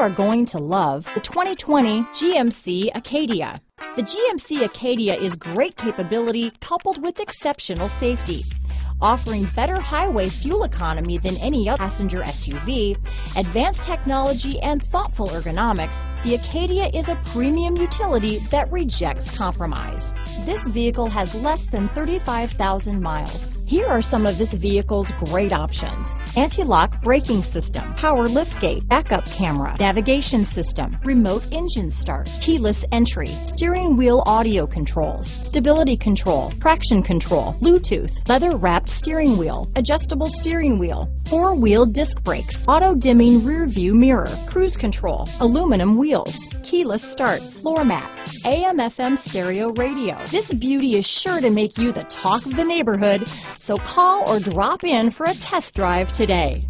are going to love the 2020 GMC Acadia. The GMC Acadia is great capability coupled with exceptional safety offering better highway fuel economy than any other passenger SUV, advanced technology and thoughtful ergonomics, the Acadia is a premium utility that rejects compromise. This vehicle has less than 35,000 miles. Here are some of this vehicle's great options. Anti-lock braking system, power liftgate, backup camera, navigation system, remote engine start, keyless entry, steering wheel audio controls, stability control, traction control, Bluetooth, leather wrapped steering wheel, adjustable steering wheel, four wheel disc brakes, auto dimming rear view mirror, cruise control, aluminum wheels, keyless start, floor mats, AM FM stereo radio. This beauty is sure to make you the talk of the neighborhood, so call or drop in for a test drive today.